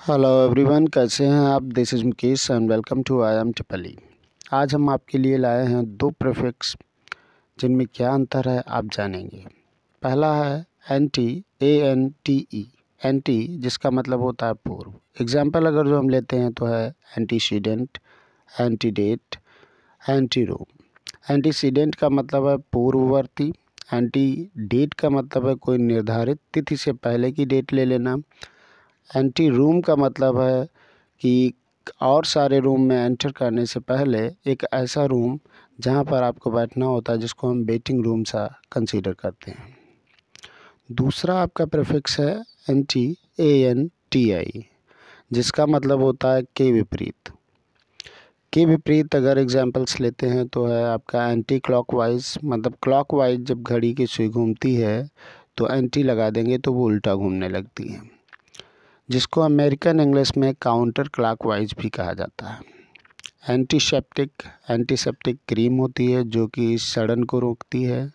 Hello everyone कैसे हैं आप? This is Mukesh and welcome to I M टिपली आज हम आपके लिए लाए हैं दो प्रीफिक्स जिनमें क्या अंतर है आप जानेंगे। पहला है N T A N T E N T जिसका मतलब होता है पूर्व। एग्ज़ाम्पल अगर जो हम लेते हैं तो है antecedent antedate anteroom antecedent का मतलब है पूर्ववर्ती। एंटी डेट का मतलब है कोई निर्धारित तिथि से पहले की डेट ले लेना। एंटी रूम का मतलब है कि और सारे रूम में एंटर करने से पहले एक ऐसा रूम जहाँ पर आपको बैठना होता है जिसको हम वेटिंग रूम सा कंसीडर करते हैं। दूसरा आपका प्रीफिक्स है N T A N T I जिसका मतलब होता है के विपरीत। के विपरीत अगर एग्जांपल्स लेते हैं तो है आपका एंटी क्लॉकवाइज मतलब क्लॉकवाइज जब घड़ी की सुई घूमती है तो एंटी लगा देंगे तो वो उल्टा घूमने लगती है। जिसको अमेरिकन इंग्लिश में काउंटर क्लॉकवाइज भी कहा जाता है। एंटीसेप्टिक एंटीसेप्टिक क्रीम होती है जो कि सड़न को रोकती है।